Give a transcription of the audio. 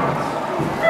Yeah.